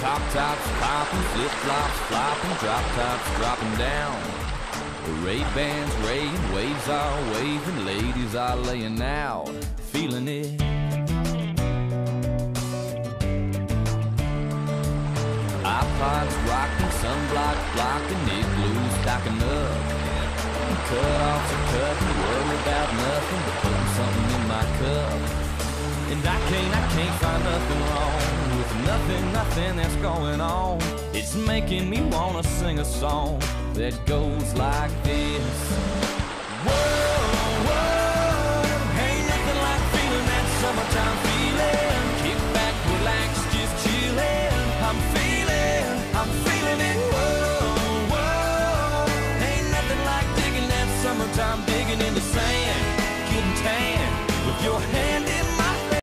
Pop tops popping, flip flops flopping, drop tops dropping down. The Ray bands raying, waves are waving, ladies are laying out, feeling it. iPods rocking, sunblock blocking, igloos stocking up. Cut offs are cutting, worry about nothing but putting something in my cup. And I can't, I can't find nothing, that's going on. It's making me wanna sing a song that goes like this.